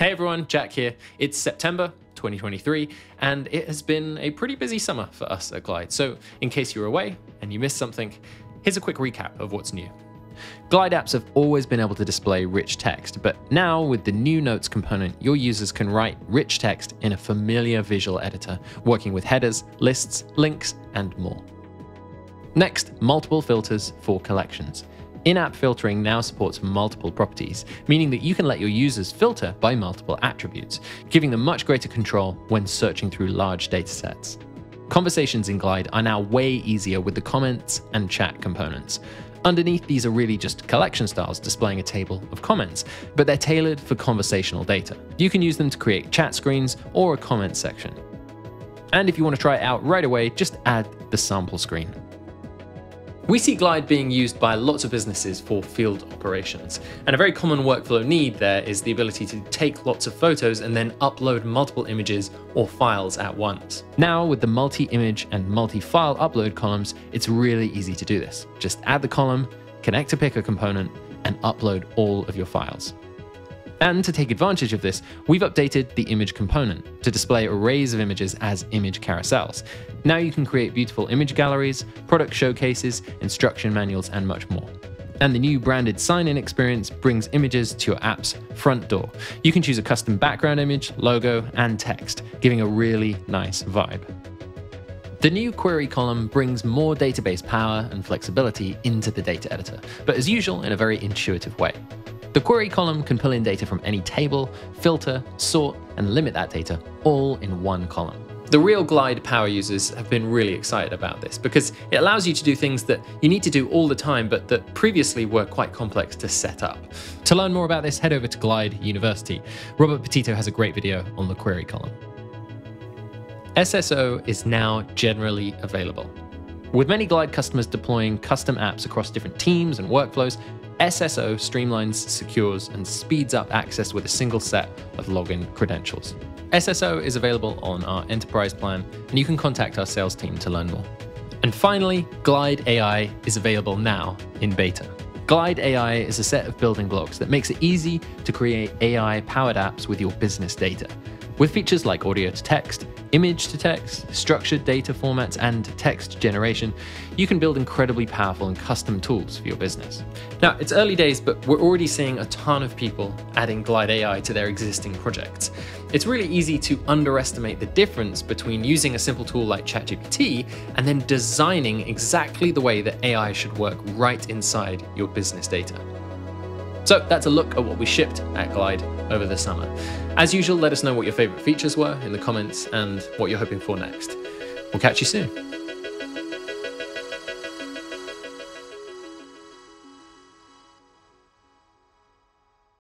Hey everyone, Jack here. It's September 2023, and it has been a pretty busy summer for us at Glide. So, in case you're away and you missed something, here's a quick recap of what's new. Glide apps have always been able to display rich text, but now with the new Notes component, your users can write rich text in a familiar visual editor, working with headers, lists, links, and more. Next, multiple filters for collections. In-app filtering now supports multiple properties, meaning that you can let your users filter by multiple attributes, giving them much greater control when searching through large datasets. Conversations in Glide are now way easier with the comments and chat components. Underneath, these are really just collection styles displaying a table of comments, but they're tailored for conversational data. You can use them to create chat screens or a comment section. And if you want to try it out right away, just add the sample screen. We see Glide being used by lots of businesses for field operations, and a very common workflow need there is the ability to take lots of photos and then upload multiple images or files at once. Now, with the multi-image and multi-file upload columns, it's really easy to do this. Just add the column, connect a picker component, and upload all of your files. And to take advantage of this, we've updated the image component to display arrays of images as image carousels. Now you can create beautiful image galleries, product showcases, instruction manuals, and much more. And the new branded sign-in experience brings images to your app's front door. You can choose a custom background image, logo, and text, giving a really nice vibe. The new query column brings more database power and flexibility into the data editor, but as usual in a very intuitive way. The query column can pull in data from any table, filter, sort, and limit that data all in one column. The real Glide power users have been really excited about this because it allows you to do things that you need to do all the time but that previously were quite complex to set up. To learn more about this, head over to Glide University. Robert Petito has a great video on the query column. SSO is now generally available. With many Glide customers deploying custom apps across different teams and workflows, SSO streamlines, secures, and speeds up access with a single set of login credentials. SSO is available on our enterprise plan, and you can contact our sales team to learn more. And finally, Glide AI is available now in beta. Glide AI is a set of building blocks that makes it easy to create AI powered apps with your business data. With features like audio to text, image to text, structured data formats, and text generation, you can build incredibly powerful and custom tools for your business. Now, it's early days, but we're already seeing a ton of people adding Glide AI to their existing projects. It's really easy to underestimate the difference between using a simple tool like ChatGPT and then designing exactly the way that AI should work right inside your business data. So that's a look at what we shipped at Glide over the summer. As usual, let us know what your favorite features were in the comments and what you're hoping for next. We'll catch you soon.